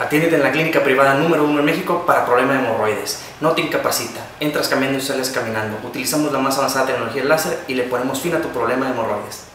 Atiéndete en la clínica privada número uno en México para problema de hemorroides. No te incapacita. Entras cambiando y sales caminando. Utilizamos la más avanzada tecnología láser y le ponemos fin a tu problema de hemorroides.